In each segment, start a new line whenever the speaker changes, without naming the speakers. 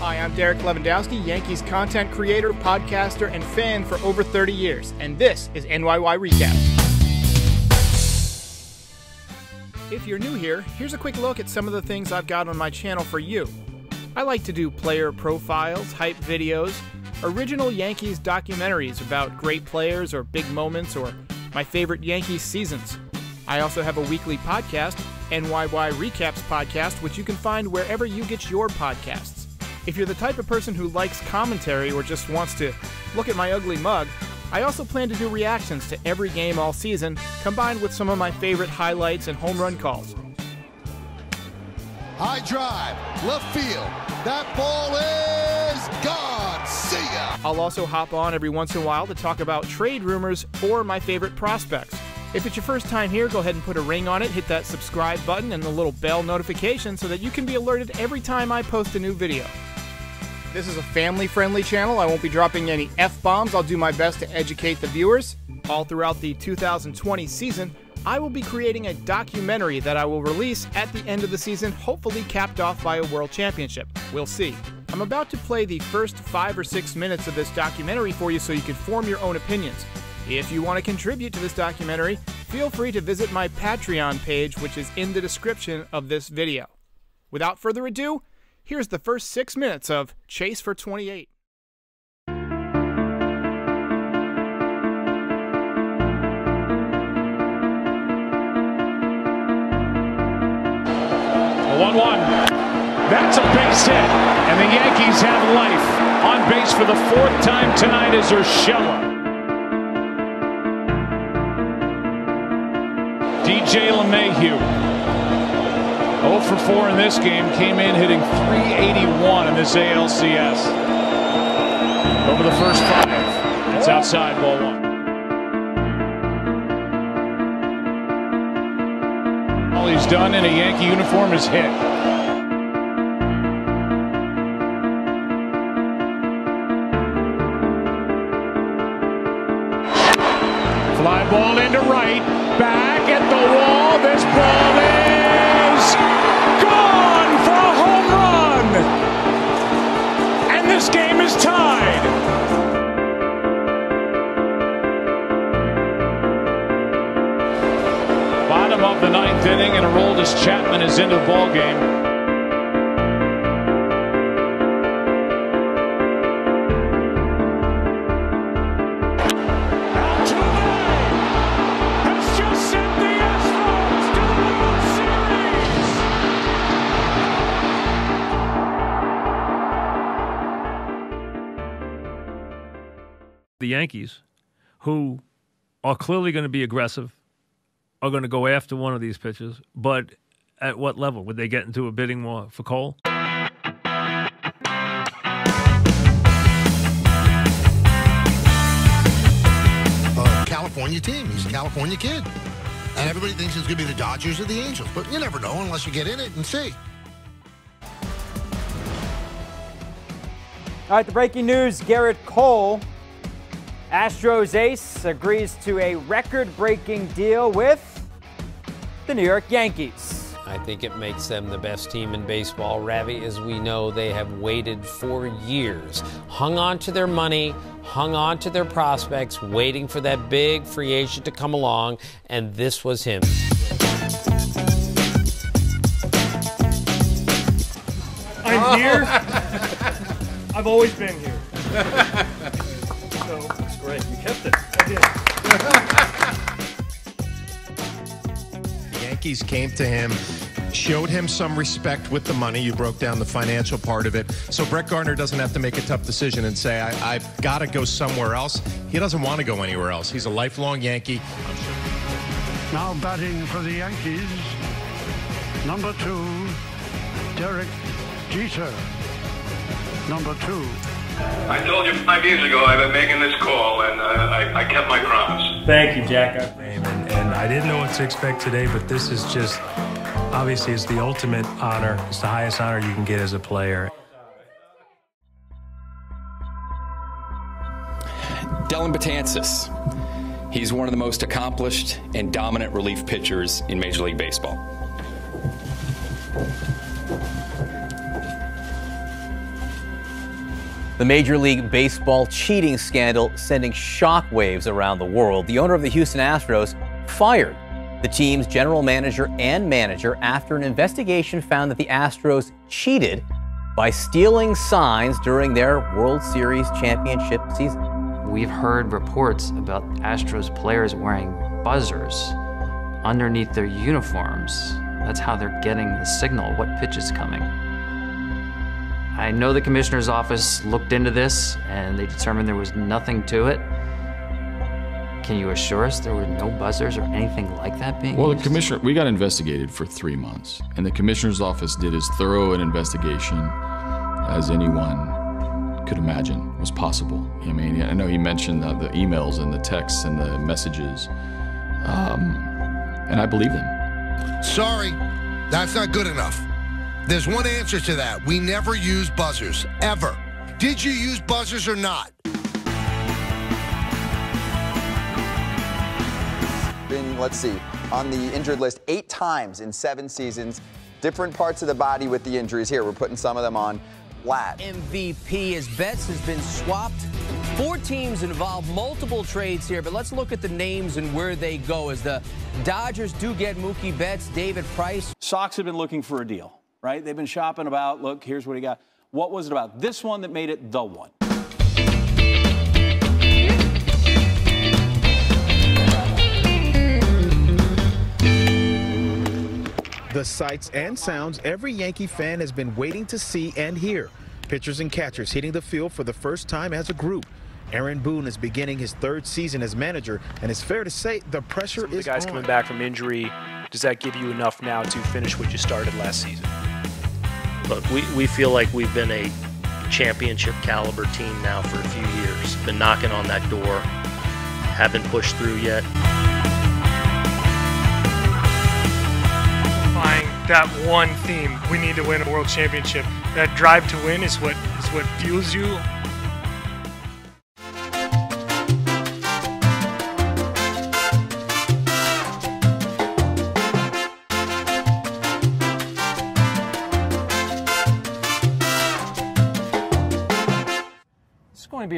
Hi, I'm Derek Lewandowski, Yankees content creator, podcaster, and fan for over 30 years, and this is NYY Recap. If you're new here, here's a quick look at some of the things I've got on my channel for you. I like to do player profiles, hype videos, original Yankees documentaries about great players or big moments or my favorite Yankees seasons. I also have a weekly podcast, NYY Recaps Podcast, which you can find wherever you get your podcasts. If you're the type of person who likes commentary or just wants to look at my ugly mug, I also plan to do reactions to every game all season, combined with some of my favorite highlights and home run calls.
High drive, left field. That ball is gone. See ya.
I'll also hop on every once in a while to talk about trade rumors or my favorite prospects. If it's your first time here, go ahead and put a ring on it, hit that subscribe button and the little bell notification so that you can be alerted every time I post a new video. This is a family friendly channel. I won't be dropping any F bombs. I'll do my best to educate the viewers. All throughout the 2020 season, I will be creating a documentary that I will release at the end of the season, hopefully capped off by a world championship. We'll see. I'm about to play the first five or six minutes of this documentary for you so you can form your own opinions. If you want to contribute to this documentary, feel free to visit my Patreon page, which is in the description of this video. Without further ado, Here's the first six minutes of Chase for 28.
1 1. That's a base hit. And the Yankees have life. On base for the fourth time tonight is Urshela. DJ LeMahieu 0 for 4 in this game. Came in hitting 381 in this ALCS. Over the first five. It's outside ball one. All he's done in a Yankee uniform is hit. Fly ball into right. Back at the wall. This ball this game is tied. Bottom of the ninth inning, and Aroldis Chapman is into the ball game.
The Yankees, who are clearly going to be aggressive, are going to go after one of these pitches, but at what level? Would they get into a bidding war for Cole?
California team. He's a California kid. And everybody thinks it's going to be the Dodgers or the Angels. But you never know unless you get in it and see.
All right, the breaking news Gerrit Cole Astros ace agrees to a record breaking deal with the New York Yankees.
I think it makes them the best team in baseball. Ravi, as we know, they have waited for years, hung on to their money, hung on to their prospects, waiting for that big free agent to come along, and this was him.
I'm here. I've always been here. so great. You kept it. I
did. the Yankees came to him, showed him some respect with the money. You broke down the financial part of it. So Brett Gardner doesn't have to make a tough decision and say, I, have got to go somewhere else. He doesn't want to go anywhere else. He's a lifelong Yankee.
Now batting for the Yankees, number two, Derek Jeter. Number two,
I told you five years ago I've been making this call, and uh, I, I, kept my promise.
Thank you, Jack.
And, and I didn't know what to expect today, but this is just obviously it's the ultimate honor. It's the highest honor you can get as a player.
Dellin Betances. He's one of the most accomplished and dominant relief pitchers in Major League Baseball.
The Major League Baseball cheating scandal sending shockwaves around the world. The owner of the Houston Astros fired the team's general manager and manager after an investigation found that the Astros cheated by stealing signs during their World Series championship season.
We've heard reports about Astros players wearing buzzers underneath their uniforms. That's how they're getting the signal what pitch is coming. I know the commissioner's office looked into this and they determined there was nothing to it. Can you assure us there were no buzzers or anything like that being
Well, the commissioner, we got investigated for three months, and the commissioner's office did as thorough an investigation as anyone could imagine was possible. I mean, I know he mentioned uh, the emails and the texts and the messages, um, and I believe them.
Sorry, that's not good enough. There's one answer to that. We never use buzzers, ever. Did you use buzzers or not?
been, let's see, on the injured list eight times in seven seasons. Different parts of the body with the injuries. Here, we're putting some of them on. Lat.
MVP as Betts has been swapped. Four teams involved, multiple trades here, but let's look at the names and where they go. As the Dodgers do get Mookie Betts, David Price.
Sox have been looking for a deal, right? They've been shopping about, look, here's what he got. What was it about this one that made it the one?
The sights and sounds every Yankee fan has been waiting to see and hear. Pitchers and catchers hitting the field for the first time as a group. Aaron Boone is beginning his third season as manager, and it's fair to say the pressure
Some of the
is
guys
on.
coming back from injury, does that give you enough now to finish what you started last season?
Look, we, we feel like we've been a championship caliber team now for a few years. Been knocking on that door, haven't pushed through yet.
That one theme. We need to win a world championship. That drive to win is what is what fuels you.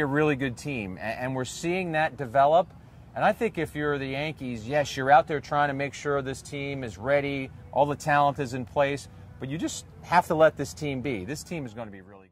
A really good team, and we're seeing that develop. And I think if you're the Yankees, yes, you're out there trying to make sure this team is ready, all the talent is in place, but you just have to let this team be. This team is going to be really.